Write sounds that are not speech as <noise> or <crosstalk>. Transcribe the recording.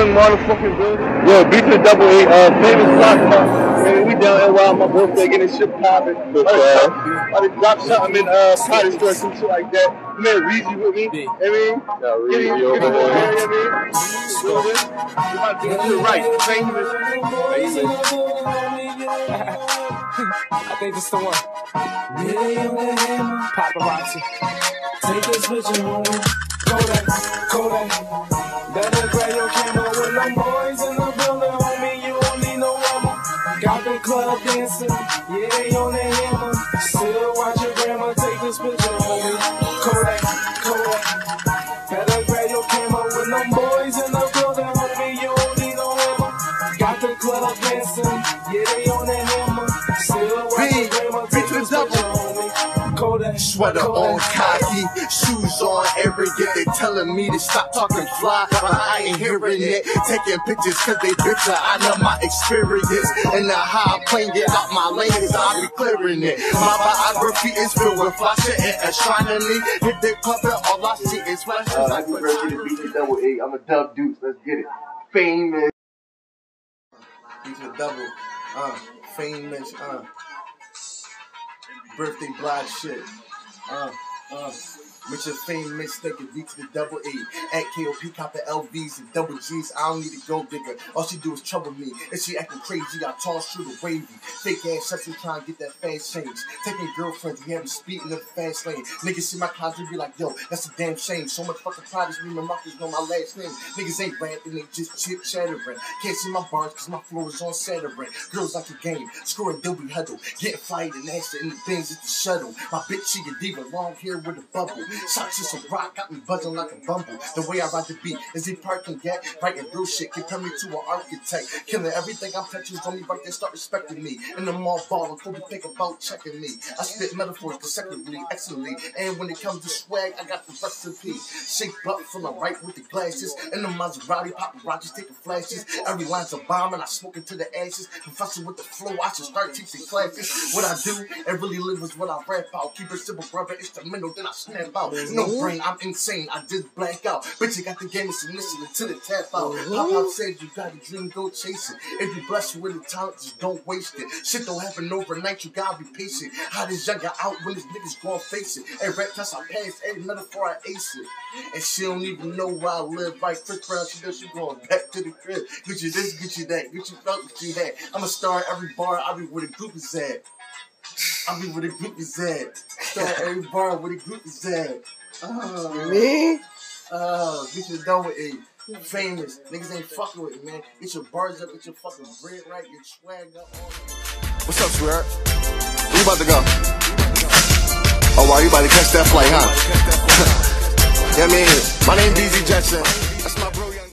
all the fucking building. Yo, B to the double eight, uh, famous block car. Man, we down there while my birthday getting shit popping. I to drop something in uh potty store, some shit like that. Man, Reezy with me. I mean, Yeah, get Reezy him, over get him over there. here, I mean. Do this. We about to get shit right. Famous. <laughs> I think it's the one. Paparazzi. Take this picture, homie. Kodak, Kodak. Better they on the hammer. Still watch your grandma take this picture, homie. Kodak, Kodak. Better grab your camera with them boys in the building, homie. You don't need no hammer. Got the club dancing, yeah, they on the hammer. Sweater on cocky, shoes on arrogant. They telling me to stop talking fly, but I ain't hearing it. Taking pictures cause they bitter. I know my experience. And the high plane get out my lane, cause I be clearing it. My biography is filled with flasher and astronomy. Hit the club and all I see is flashes. Uh, like happy birthday to B to the double eight. I'm a dub deuce. Let's get it. Famous. Beat the double, uh, famous, uh, birthday blog shit, uh, uh. With your famous nigga, beat to the double A. At KOP, cop the LVs and double G's. I don't need a gold digger. All she do is trouble me. And she acting crazy, I toss through the wavy. Fake ass shots, trying to get that fast change. Taking girlfriends, we having speed in the fast lane. Niggas see my closet, be like, yo, that's a damn shame. So much fucking pride is me, my markers know my last name. Niggas ain't rapping, they just chip chattering. Can't see my bars cause my floor is on Saturday. Girls like a game, scoring Dewey huddle. Getting fired and nasty in the bins at the shuttle. My bitch, she a diva, long hair with a bubble. Shots is a rock, got me buzzing like a bumble. The way I ride the beat is he parking yet? writing real shit. Compare me to an architect. Killing everything I'm touching on me right there, start respecting me. In the mall ball, Kobe think about checking me. I spit metaphors consecutively, excellently. And when it comes to swag, I got the recipe. Shake butt from the right with the glasses. In the Maserati, paparazzi taking flashes. Every line's a bomb and I smoke it to the ashes. Professor with the flow, I should start teaching classes. What I do and really live is what I rap out. Keep it simple, brother, instrumental, then I snap out. Mm-hmm. No brain, I'm insane, I just black out. Bitch, you got the game, it's listening to the tap out. Pop Pop mm-hmm. said you got a dream, go chase it. If you blessed with the talent, just don't waste it. Shit don't happen overnight, you gotta be patient. How this young got out when these niggas gon' face it. Every rap test I pass, every metaphor I ace it. And she don't even know where I live. Right, Chris Brown, she knows she going back to the crib. Get you this, get you that, get you felt what you had. I'm a star in every bar, I be where the group is at. I be where the group is at. Star in every bar where the group is at. Uh, Me? uh, get your dough with it. Famous. Niggas ain't fucking with me, man. Get your bars up, get your fucking bread right, your swag up. What's up, sweetheart? Where you about to go? Oh, wow, you about to catch that flight, huh? <laughs> yeah, I mean, my name Beezy Jetson. That's my bro.